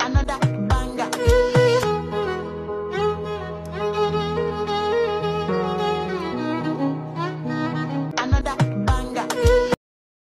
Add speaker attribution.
Speaker 1: another bang.